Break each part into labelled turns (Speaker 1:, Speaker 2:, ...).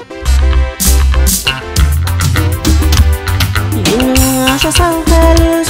Speaker 1: Yeah, I'm so sağ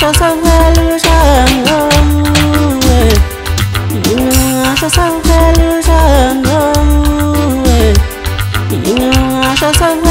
Speaker 1: sao sao nghe lưu sang ngâm sao sao nghe lưu sang ngâm sao sao